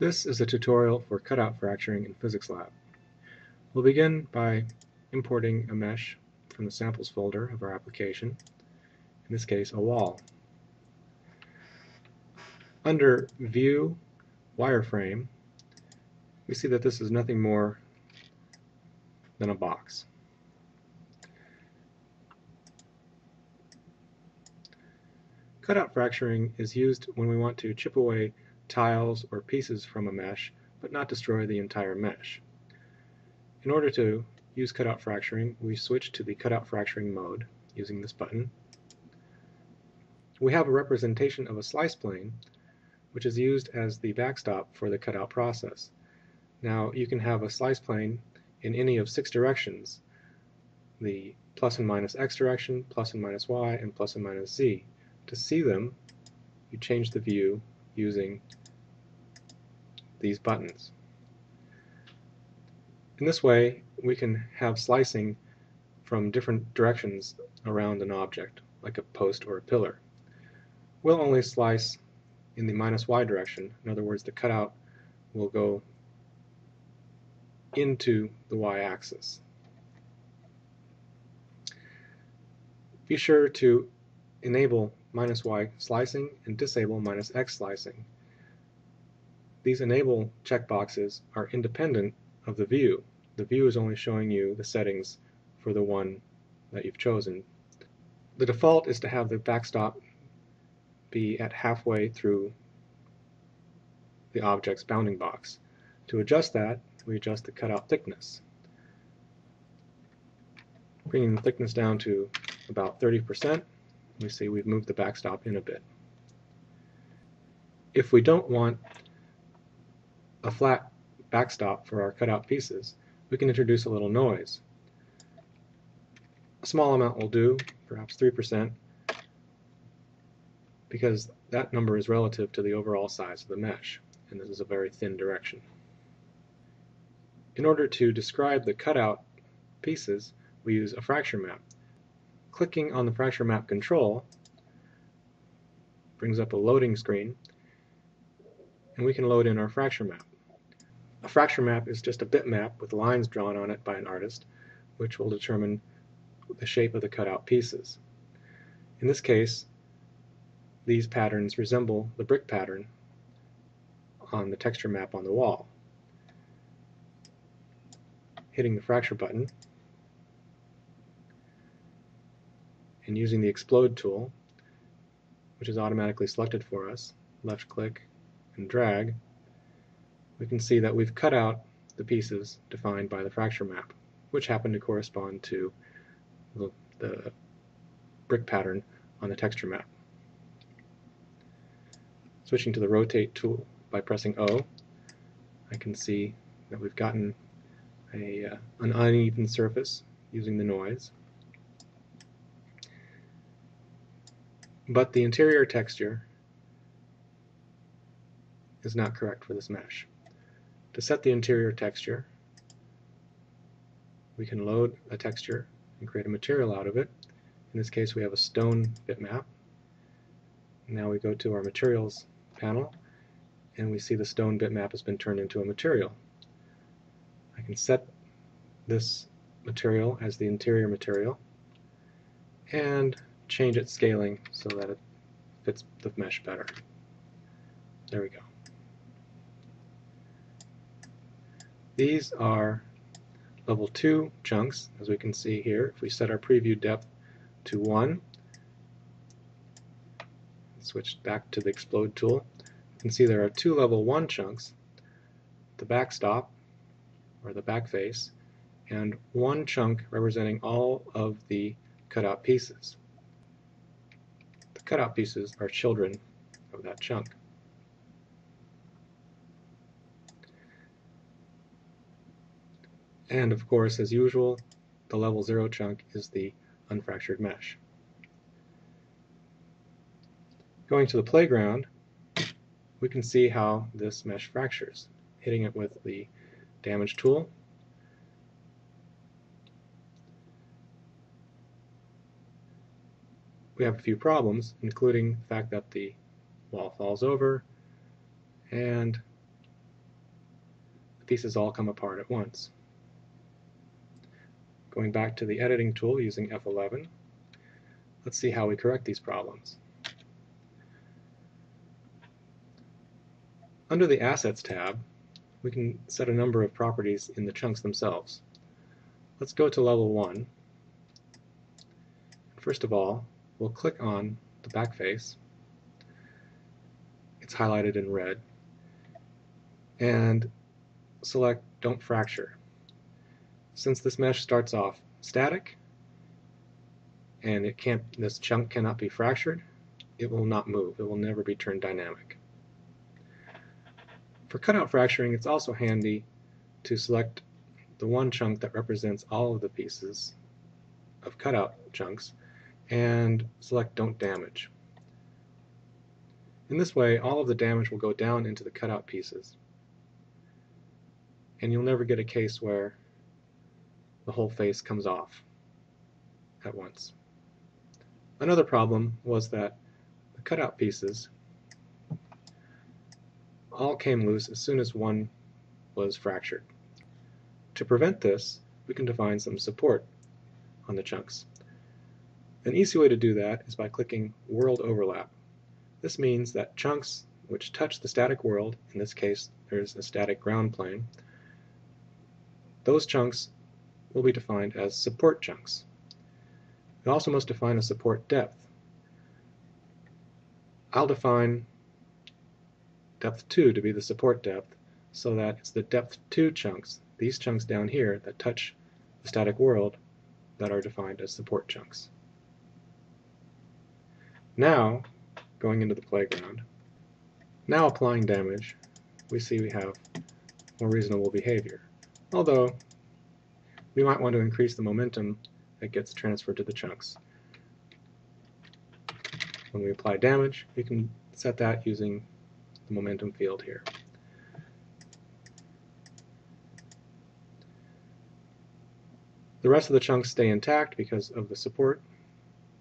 This is a tutorial for cutout fracturing in PhysXLab. We'll begin by importing a mesh from the samples folder of our application, in this case a wall. Under View, Wireframe, we see that this is nothing more than a box. Cutout fracturing is used when we want to chip away tiles or pieces from a mesh, but not destroy the entire mesh. In order to use cutout fracturing, we switch to the cutout fracturing mode using this button. We have a representation of a slice plane, which is used as the backstop for the cutout process. Now, you can have a slice plane in any of six directions, the plus and minus x direction, plus and minus y, and plus and minus z. To see them, you change the view using these buttons. In this way, we can have slicing from different directions around an object, like a post or a pillar. We'll only slice in the minus y direction. In other words, the cutout will go into the y-axis. Be sure to enable minus y slicing and disable minus x slicing. These enable checkboxes are independent of the view. The view is only showing you the settings for the one that you've chosen. The default is to have the backstop be at halfway through the object's bounding box. To adjust that, we adjust the cutout thickness. Bringing the thickness down to about 30%, we see we've moved the backstop in a bit. If we don't want a flat backstop for our cutout pieces, we can introduce a little noise. A small amount will do, perhaps 3%, because that number is relative to the overall size of the mesh, and this is a very thin direction. In order to describe the cutout pieces, we use a fracture map. Clicking on the fracture map control brings up a loading screen, and we can load in our fracture map. A fracture map is just a bitmap with lines drawn on it by an artist, which will determine the shape of the cutout pieces. In this case, these patterns resemble the brick pattern on the texture map on the wall. Hitting the fracture button and using the explode tool, which is automatically selected for us, left click and drag, we can see that we've cut out the pieces defined by the fracture map, which happen to correspond to the, the brick pattern on the texture map. Switching to the rotate tool by pressing O, I can see that we've gotten a, uh, an uneven surface using the noise. But the interior texture is not correct for this mesh. To set the interior texture, we can load a texture and create a material out of it. In this case, we have a stone bitmap. Now we go to our materials panel, and we see the stone bitmap has been turned into a material. I can set this material as the interior material and change its scaling so that it fits the mesh better. There we go. These are level 2 chunks, as we can see here. If we set our preview depth to 1, switch back to the explode tool, you can see there are two level 1 chunks, the backstop, or the back face, and one chunk representing all of the cutout pieces. Cutout pieces are children of that chunk. And of course, as usual, the level 0 chunk is the unfractured mesh. Going to the playground, we can see how this mesh fractures, hitting it with the damage tool. We have a few problems, including the fact that the wall falls over and the pieces all come apart at once. Going back to the editing tool using F11, let's see how we correct these problems. Under the Assets tab, we can set a number of properties in the chunks themselves. Let's go to level 1. First of all, we'll click on the back face. It's highlighted in red. And select Don't Fracture. Since this mesh starts off static, and it can't, this chunk cannot be fractured, it will not move. It will never be turned dynamic. For cutout fracturing, it's also handy to select the one chunk that represents all of the pieces of cutout chunks and select Don't Damage. In this way, all of the damage will go down into the cutout pieces. And you'll never get a case where the whole face comes off at once. Another problem was that the cutout pieces all came loose as soon as one was fractured. To prevent this, we can define some support on the chunks. An easy way to do that is by clicking World Overlap. This means that chunks which touch the static world, in this case there's a static ground plane, those chunks will be defined as support chunks. We also must define a support depth. I'll define depth 2 to be the support depth so that it's the depth 2 chunks, these chunks down here that touch the static world that are defined as support chunks. Now, going into the playground, now applying damage, we see we have more reasonable behavior. Although, we might want to increase the momentum that gets transferred to the chunks. When we apply damage, we can set that using the momentum field here. The rest of the chunks stay intact because of the support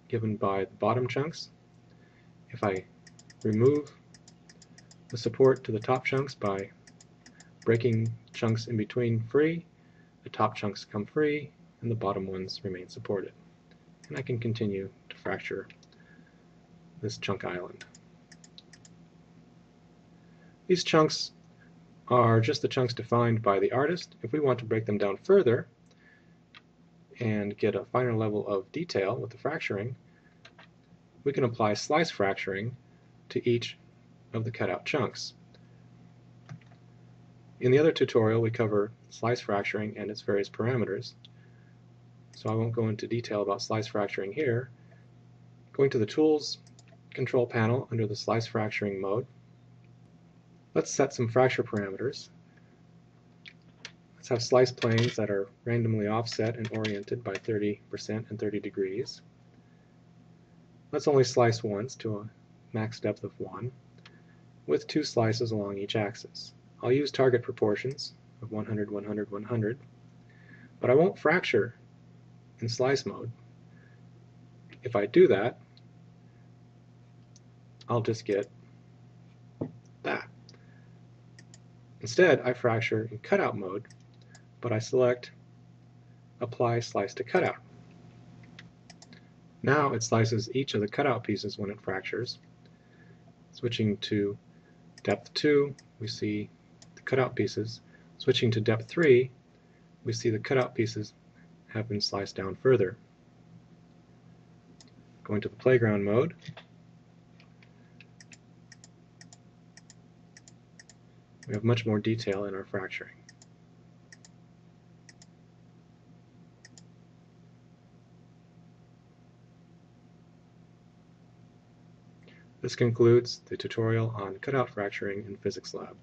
given by the bottom chunks. If I remove the support to the top chunks by breaking chunks in between free, the top chunks come free and the bottom ones remain supported. And I can continue to fracture this chunk island. These chunks are just the chunks defined by the artist. If we want to break them down further and get a finer level of detail with the fracturing, we can apply slice fracturing to each of the cutout chunks. In the other tutorial we cover slice fracturing and its various parameters, so I won't go into detail about slice fracturing here. Going to the Tools control panel under the slice fracturing mode, Let's set some fracture parameters. Let's have slice planes that are randomly offset and oriented by 30% and 30 degrees. Let's only slice once to a max depth of 1 with two slices along each axis. I'll use target proportions of 100, 100, 100, but I won't fracture in slice mode. If I do that, I'll just get that. Instead, I fracture in cutout mode, but I select Apply Slice to Cutout. Now it slices each of the cutout pieces when it fractures. Switching to depth 2, we see the cutout pieces. Switching to depth 3, we see the cutout pieces have been sliced down further. Going to the playground mode, We have much more detail in our fracturing. This concludes the tutorial on cutout fracturing in PhysXLab.